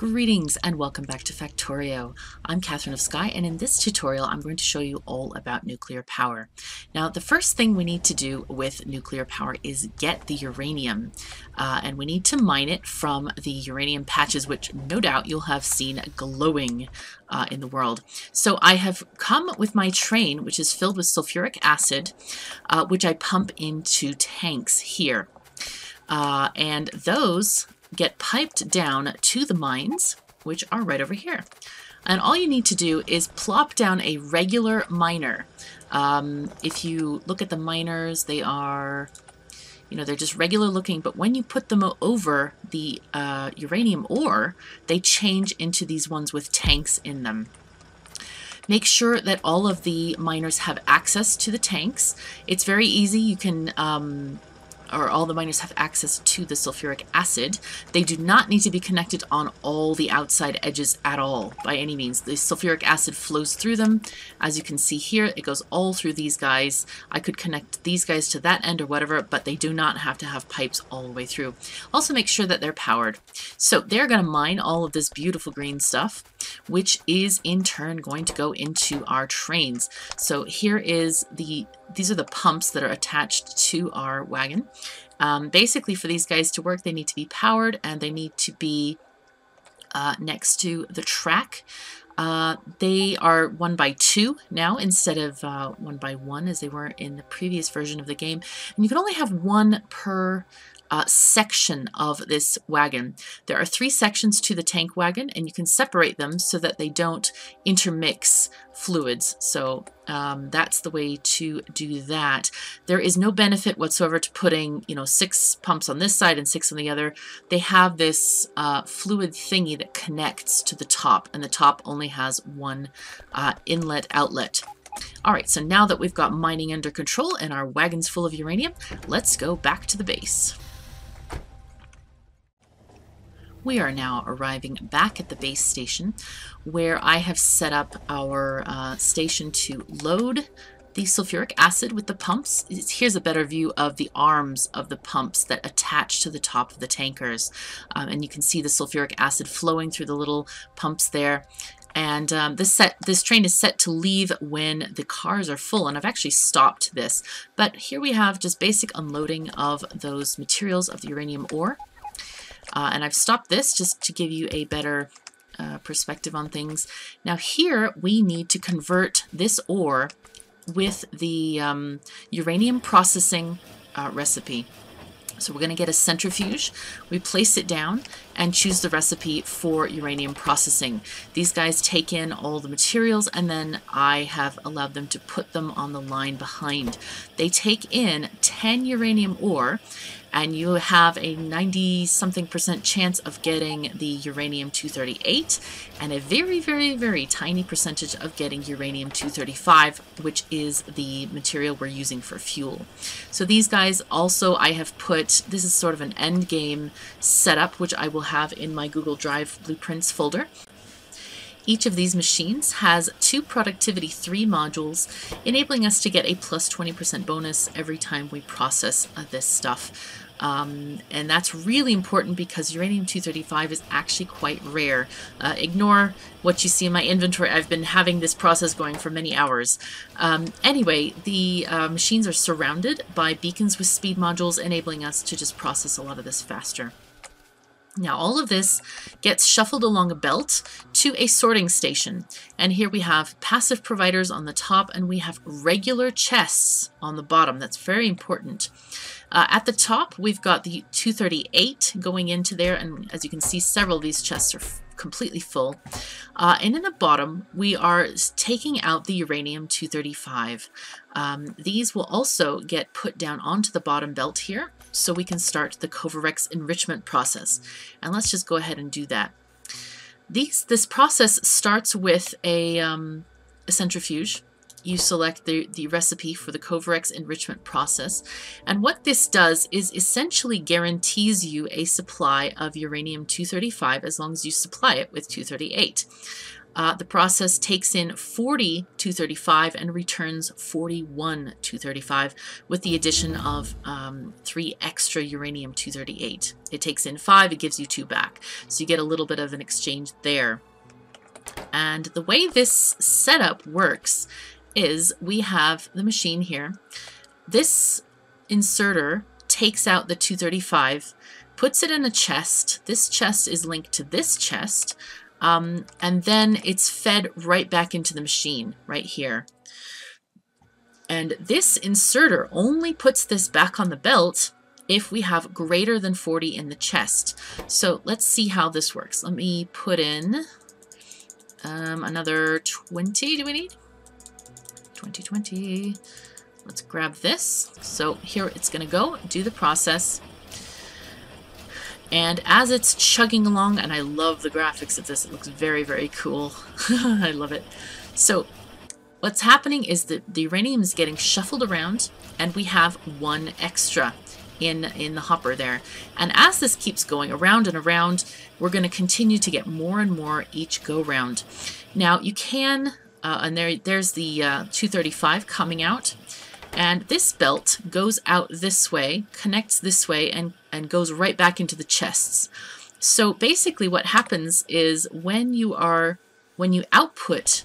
Greetings and welcome back to Factorio. I'm Katherine of Sky and in this tutorial I'm going to show you all about nuclear power. Now the first thing we need to do with nuclear power is get the uranium uh, and we need to mine it from the uranium patches which no doubt you'll have seen glowing uh, in the world. So I have come with my train which is filled with sulfuric acid uh, which I pump into tanks here. Uh, and those get piped down to the mines, which are right over here. And all you need to do is plop down a regular miner. Um, if you look at the miners, they are, you know, they're just regular looking, but when you put them over the uh, uranium ore, they change into these ones with tanks in them. Make sure that all of the miners have access to the tanks. It's very easy. You can um, or all the miners have access to the sulfuric acid. They do not need to be connected on all the outside edges at all by any means. The sulfuric acid flows through them. As you can see here, it goes all through these guys. I could connect these guys to that end or whatever, but they do not have to have pipes all the way through. Also make sure that they're powered. So they're going to mine all of this beautiful green stuff which is in turn going to go into our trains. So here is the, these are the pumps that are attached to our wagon. Um, basically for these guys to work, they need to be powered and they need to be uh, next to the track. Uh, they are one by two now instead of uh, one by one as they were in the previous version of the game. And you can only have one per uh, section of this wagon. There are three sections to the tank wagon and you can separate them so that they don't intermix fluids. So um, that's the way to do that. There is no benefit whatsoever to putting, you know, six pumps on this side and six on the other. They have this uh, fluid thingy that connects to the top and the top only has one uh, inlet outlet. All right, so now that we've got mining under control and our wagon's full of uranium, let's go back to the base. We are now arriving back at the base station where I have set up our uh, station to load the sulfuric acid with the pumps. Here's a better view of the arms of the pumps that attach to the top of the tankers. Um, and you can see the sulfuric acid flowing through the little pumps there. And um, this set, this train is set to leave when the cars are full, and I've actually stopped this. But here we have just basic unloading of those materials of the uranium ore. Uh, and I've stopped this just to give you a better uh, perspective on things. Now here we need to convert this ore with the um, uranium processing uh, recipe. So we're going to get a centrifuge, we place it down, and choose the recipe for uranium processing. These guys take in all the materials, and then I have allowed them to put them on the line behind. They take in 10 uranium ore, and you have a 90 something percent chance of getting the uranium 238 and a very very very tiny percentage of getting uranium 235 which is the material we're using for fuel. So these guys also I have put this is sort of an end game setup which I will have in my Google Drive blueprints folder each of these machines has two Productivity 3 modules, enabling us to get a plus 20% bonus every time we process uh, this stuff. Um, and that's really important because uranium-235 is actually quite rare. Uh, ignore what you see in my inventory. I've been having this process going for many hours. Um, anyway, the uh, machines are surrounded by beacons with speed modules, enabling us to just process a lot of this faster. Now all of this gets shuffled along a belt to a sorting station. And here we have passive providers on the top and we have regular chests on the bottom. That's very important. Uh, at the top, we've got the 238 going into there. And as you can see, several of these chests are completely full. Uh, and in the bottom, we are taking out the uranium-235. Um, these will also get put down onto the bottom belt here, so we can start the Kovarex enrichment process. And let's just go ahead and do that. These, this process starts with a, um, a centrifuge you select the, the recipe for the Kovarex enrichment process. And what this does is essentially guarantees you a supply of uranium-235 as long as you supply it with 238. uh, the process takes in 40 235 and returns 41 235 with the addition of um, three extra uranium 238. It takes in five, it gives you two back. So you get a little bit of an exchange there. And the way this setup works is we have the machine here. This inserter takes out the 235, puts it in a chest. This chest is linked to this chest. Um, and then it's fed right back into the machine right here. And this inserter only puts this back on the belt if we have greater than 40 in the chest. So let's see how this works. Let me put in um, another 20, do we need? 20, 20. Let's grab this. So here it's going to go, do the process. And as it's chugging along, and I love the graphics of this, it looks very, very cool. I love it. So what's happening is that the uranium is getting shuffled around, and we have one extra in, in the hopper there. And as this keeps going around and around, we're going to continue to get more and more each go round. Now you can, uh, and there, there's the uh, 235 coming out, and this belt goes out this way, connects this way, and, and goes right back into the chests. So basically what happens is when you are, when you output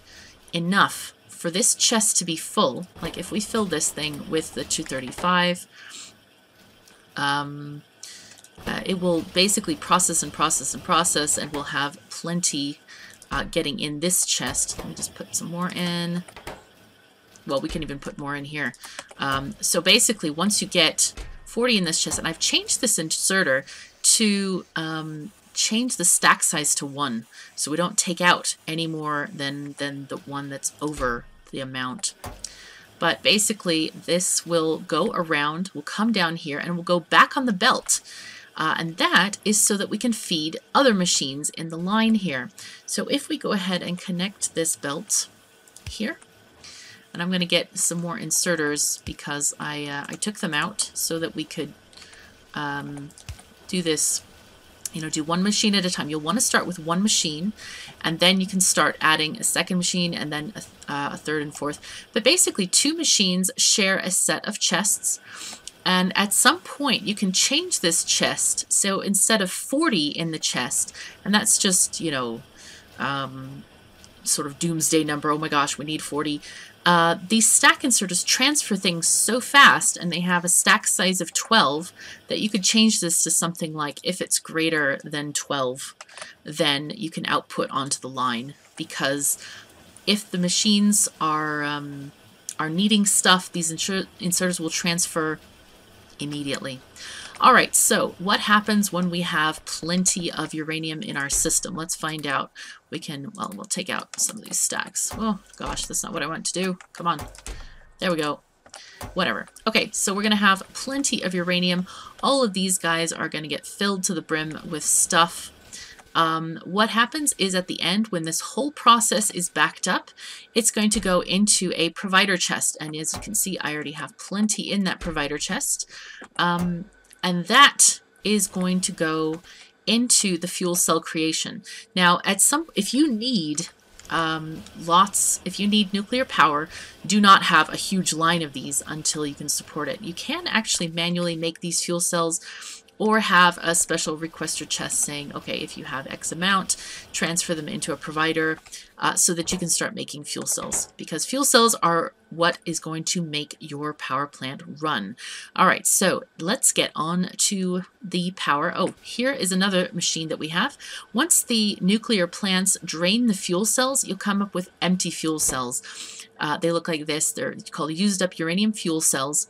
enough for this chest to be full, like if we fill this thing with the 235, um, uh, it will basically process and process and process and we'll have plenty uh, getting in this chest. Let me just put some more in well, we can even put more in here. Um, so basically, once you get 40 in this chest, and I've changed this inserter to um, change the stack size to 1, so we don't take out any more than, than the one that's over the amount. But basically, this will go around, will come down here, and will go back on the belt. Uh, and that is so that we can feed other machines in the line here. So if we go ahead and connect this belt here, and I'm going to get some more inserters because I, uh, I took them out so that we could um, do this, you know, do one machine at a time. You'll want to start with one machine and then you can start adding a second machine and then a, uh, a third and fourth. But basically two machines share a set of chests and at some point you can change this chest. So instead of 40 in the chest, and that's just, you know, um, sort of doomsday number, oh my gosh, we need 40. Uh, these stack inserters transfer things so fast and they have a stack size of 12 that you could change this to something like if it's greater than 12 then you can output onto the line because if the machines are um, are needing stuff these inserters will transfer immediately. All right, so what happens when we have plenty of uranium in our system? Let's find out. We can, well, we'll take out some of these stacks. Oh, gosh, that's not what I want to do. Come on. There we go. Whatever. Okay, so we're going to have plenty of uranium. All of these guys are going to get filled to the brim with stuff. Um, what happens is at the end, when this whole process is backed up, it's going to go into a provider chest. And as you can see, I already have plenty in that provider chest. Um, and that is going to go into the fuel cell creation. Now, at some, if you need um, lots, if you need nuclear power, do not have a huge line of these until you can support it. You can actually manually make these fuel cells or have a special requester chest saying, okay, if you have X amount, transfer them into a provider uh, so that you can start making fuel cells because fuel cells are what is going to make your power plant run. All right, so let's get on to the power. Oh, here is another machine that we have. Once the nuclear plants drain the fuel cells, you'll come up with empty fuel cells. Uh, they look like this. They're called used up uranium fuel cells.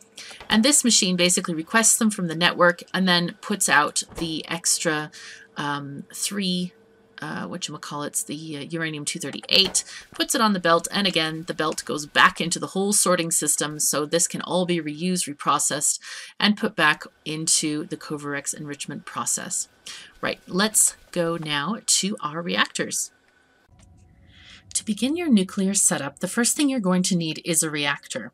And this machine basically requests them from the network and then puts out the extra um, three, uh, whatchamacallits, the uh, uranium-238, puts it on the belt, and again, the belt goes back into the whole sorting system, so this can all be reused, reprocessed, and put back into the Kovarex enrichment process. Right, let's go now to our reactors. To begin your nuclear setup, the first thing you're going to need is a reactor.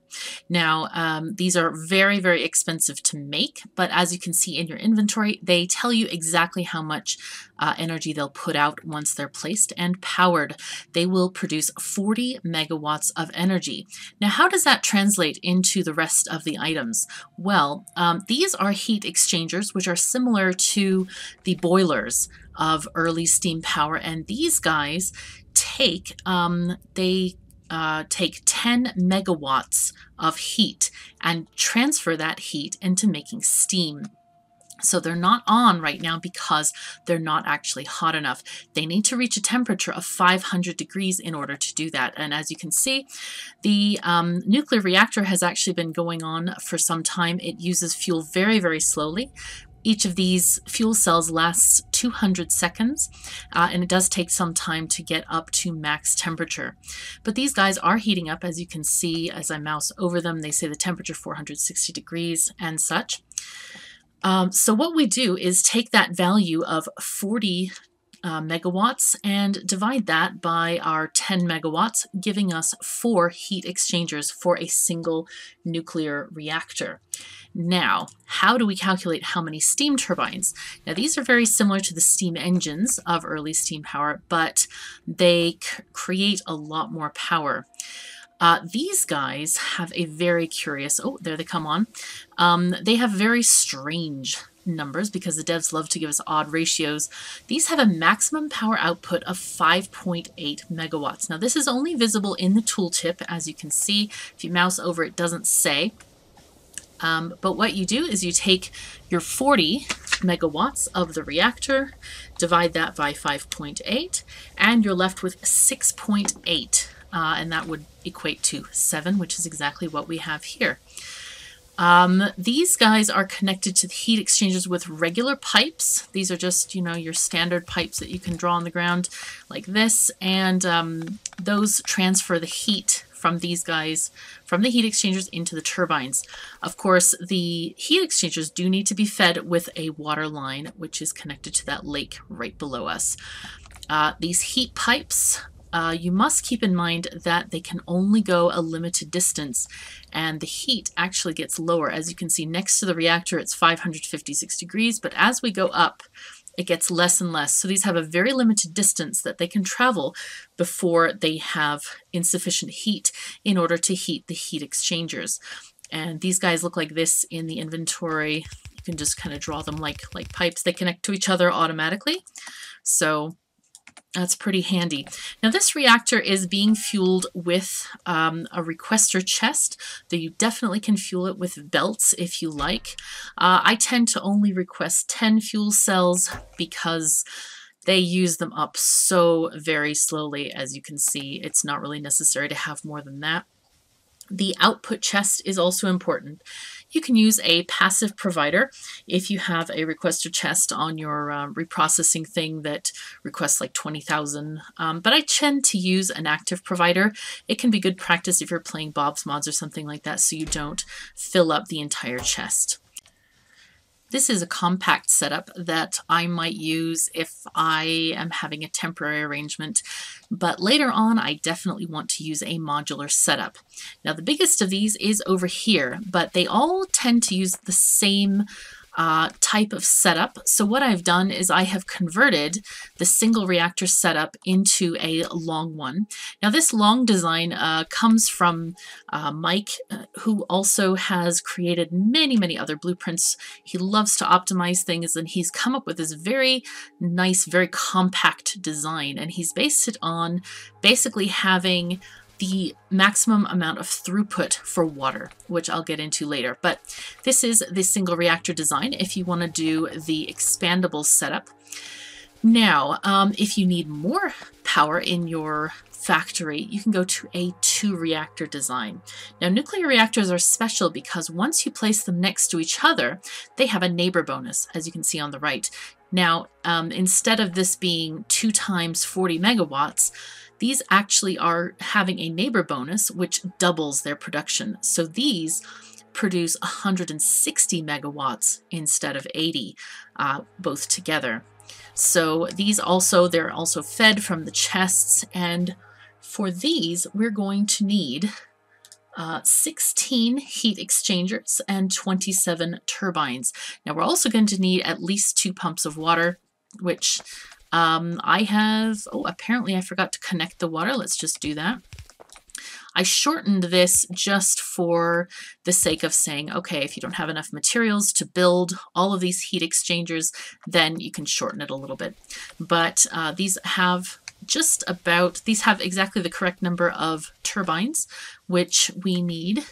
Now, um, these are very, very expensive to make, but as you can see in your inventory, they tell you exactly how much uh, energy they'll put out once they're placed and powered. They will produce 40 megawatts of energy. Now, how does that translate into the rest of the items? Well, um, these are heat exchangers, which are similar to the boilers of early steam power, and these guys take, um, they uh, take 10 megawatts of heat and transfer that heat into making steam. So they're not on right now because they're not actually hot enough. They need to reach a temperature of 500 degrees in order to do that. And as you can see, the um, nuclear reactor has actually been going on for some time. It uses fuel very, very slowly, each of these fuel cells lasts 200 seconds, uh, and it does take some time to get up to max temperature. But these guys are heating up, as you can see as I mouse over them. They say the temperature 460 degrees and such. Um, so what we do is take that value of 40 uh, megawatts and divide that by our 10 megawatts, giving us four heat exchangers for a single nuclear reactor. Now, how do we calculate how many steam turbines? Now, these are very similar to the steam engines of early steam power, but they create a lot more power. Uh, these guys have a very curious, oh, there they come on. Um, they have very strange numbers because the devs love to give us odd ratios. These have a maximum power output of 5.8 megawatts. Now this is only visible in the tooltip as you can see. If you mouse over it doesn't say. Um, but what you do is you take your 40 megawatts of the reactor, divide that by 5.8, and you're left with 6.8. Uh, and that would equate to 7, which is exactly what we have here. Um, these guys are connected to the heat exchangers with regular pipes. These are just, you know, your standard pipes that you can draw on the ground like this. And um, those transfer the heat from these guys, from the heat exchangers into the turbines. Of course, the heat exchangers do need to be fed with a water line, which is connected to that lake right below us. Uh, these heat pipes uh, you must keep in mind that they can only go a limited distance and the heat actually gets lower. As you can see next to the reactor it's 556 degrees but as we go up it gets less and less. So these have a very limited distance that they can travel before they have insufficient heat in order to heat the heat exchangers. And these guys look like this in the inventory. You can just kind of draw them like, like pipes. They connect to each other automatically. So that's pretty handy. Now this reactor is being fueled with um, a requester chest, though you definitely can fuel it with belts if you like. Uh, I tend to only request 10 fuel cells because they use them up so very slowly. As you can see, it's not really necessary to have more than that. The output chest is also important. You can use a passive provider if you have a requester chest on your uh, reprocessing thing that requests like 20,000. Um, but I tend to use an active provider. It can be good practice if you're playing Bob's Mods or something like that so you don't fill up the entire chest. This is a compact setup that I might use if I am having a temporary arrangement, but later on I definitely want to use a modular setup. Now the biggest of these is over here, but they all tend to use the same uh, type of setup. So what I've done is I have converted the single reactor setup into a long one. Now this long design uh, comes from uh, Mike, uh, who also has created many, many other blueprints. He loves to optimize things and he's come up with this very nice, very compact design. And he's based it on basically having the maximum amount of throughput for water, which I'll get into later. But this is the single reactor design if you want to do the expandable setup. Now, um, if you need more power in your factory, you can go to a two reactor design. Now, nuclear reactors are special because once you place them next to each other, they have a neighbor bonus, as you can see on the right. Now, um, instead of this being two times 40 megawatts, these actually are having a neighbor bonus, which doubles their production. So these produce 160 megawatts instead of 80, uh, both together. So these also, they're also fed from the chests and For these, we're going to need uh, 16 heat exchangers and 27 turbines. Now we're also going to need at least two pumps of water, which um, I have, oh, apparently I forgot to connect the water. Let's just do that. I shortened this just for the sake of saying, okay, if you don't have enough materials to build all of these heat exchangers, then you can shorten it a little bit. But uh, these have just about, these have exactly the correct number of turbines, which we need,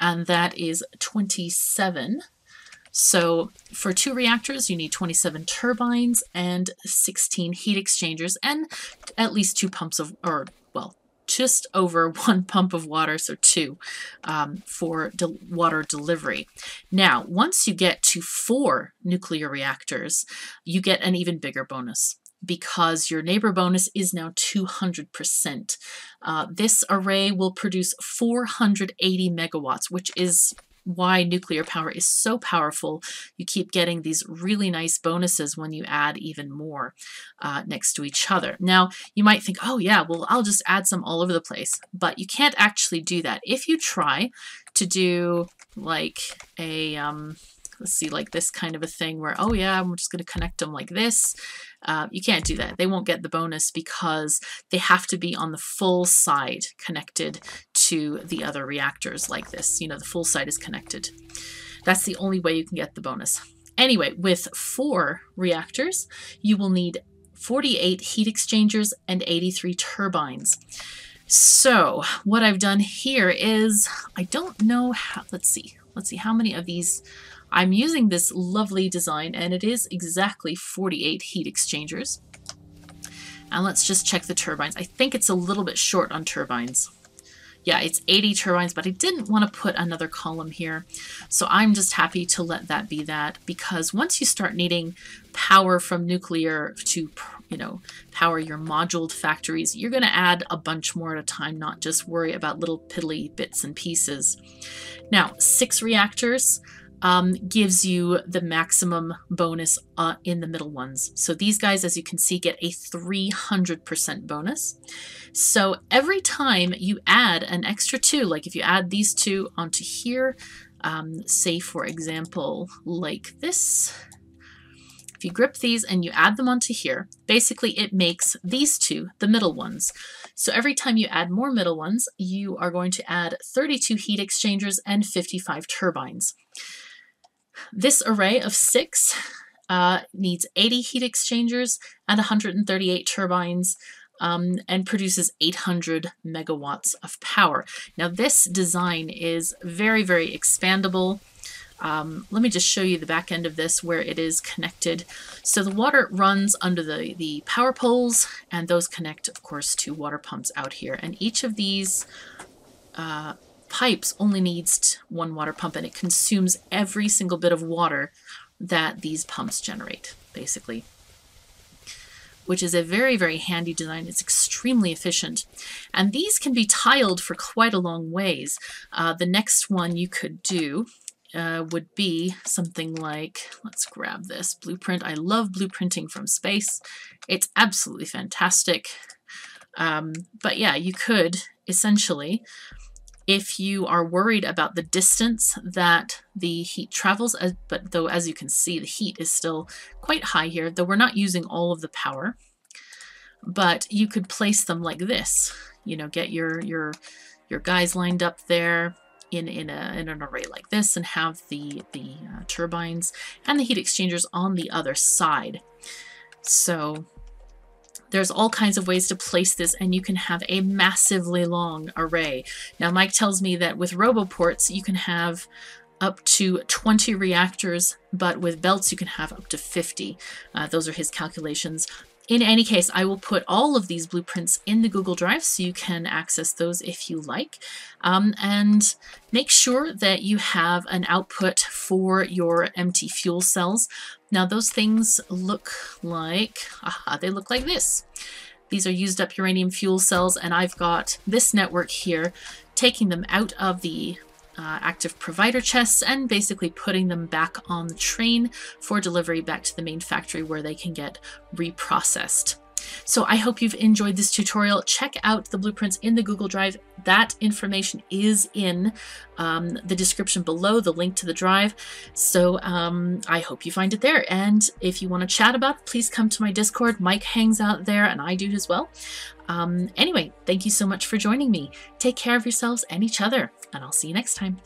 and that is 27. So for two reactors, you need 27 turbines and 16 heat exchangers and at least two pumps of, or well, just over one pump of water, so two, um, for de water delivery. Now, once you get to four nuclear reactors, you get an even bigger bonus because your neighbor bonus is now 200%. Uh, this array will produce 480 megawatts, which is why nuclear power is so powerful. You keep getting these really nice bonuses when you add even more uh, next to each other. Now, you might think, oh yeah, well, I'll just add some all over the place, but you can't actually do that. If you try to do like a, um, let's see, like this kind of a thing where, oh yeah, I'm just going to connect them like this. Uh, you can't do that. They won't get the bonus because they have to be on the full side connected to the other reactors like this. You know, the full site is connected. That's the only way you can get the bonus. Anyway, with four reactors, you will need 48 heat exchangers and 83 turbines. So what I've done here is, I don't know how, let's see, let's see how many of these I'm using this lovely design and it is exactly 48 heat exchangers. And let's just check the turbines. I think it's a little bit short on turbines. Yeah, it's 80 turbines, but I didn't want to put another column here. So I'm just happy to let that be that because once you start needing power from nuclear to, you know, power your moduled factories, you're going to add a bunch more at a time, not just worry about little piddly bits and pieces. Now, six reactors um, gives you the maximum bonus uh, in the middle ones. So these guys, as you can see, get a 300% bonus. So every time you add an extra two, like if you add these two onto here, um, say for example, like this, if you grip these and you add them onto here, basically it makes these two the middle ones. So every time you add more middle ones, you are going to add 32 heat exchangers and 55 turbines. This array of six uh, needs 80 heat exchangers and 138 turbines um, and produces 800 megawatts of power. Now this design is very, very expandable. Um, let me just show you the back end of this where it is connected. So the water runs under the, the power poles and those connect, of course, to water pumps out here. And each of these uh, pipes only needs one water pump and it consumes every single bit of water that these pumps generate, basically. Which is a very, very handy design. It's extremely efficient. And these can be tiled for quite a long ways. Uh, the next one you could do uh, would be something like, let's grab this blueprint. I love blueprinting from space. It's absolutely fantastic. Um, but yeah, you could essentially if you are worried about the distance that the heat travels, as, but though as you can see, the heat is still quite high here, though we're not using all of the power, but you could place them like this. You know, get your your your guys lined up there in in, a, in an array like this and have the, the uh, turbines and the heat exchangers on the other side. So there's all kinds of ways to place this and you can have a massively long array. Now Mike tells me that with RoboPorts you can have up to 20 reactors, but with belts you can have up to 50. Uh, those are his calculations. In any case, I will put all of these blueprints in the Google Drive so you can access those if you like. Um, and make sure that you have an output for your empty fuel cells. Now those things look like, aha, they look like this. These are used up uranium fuel cells and I've got this network here taking them out of the uh, active provider chests and basically putting them back on the train for delivery back to the main factory where they can get reprocessed. So I hope you've enjoyed this tutorial. Check out the blueprints in the Google Drive. That information is in um, the description below, the link to the drive. So um, I hope you find it there. And if you want to chat about it, please come to my Discord. Mike hangs out there and I do as well. Um, anyway, thank you so much for joining me. Take care of yourselves and each other, and I'll see you next time.